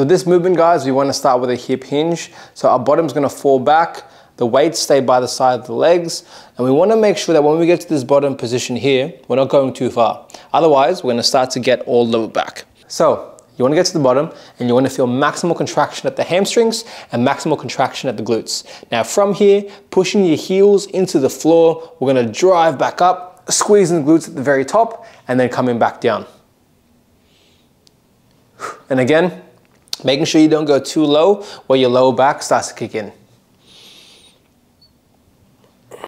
So this movement, guys, we wanna start with a hip hinge. So our bottom's gonna fall back, the weights stay by the side of the legs, and we wanna make sure that when we get to this bottom position here, we're not going too far. Otherwise, we're gonna start to get all lower back. So you wanna get to the bottom and you wanna feel maximal contraction at the hamstrings and maximal contraction at the glutes. Now from here, pushing your heels into the floor, we're gonna drive back up, squeezing the glutes at the very top, and then coming back down. And again, making sure you don't go too low where your lower back starts to kick in.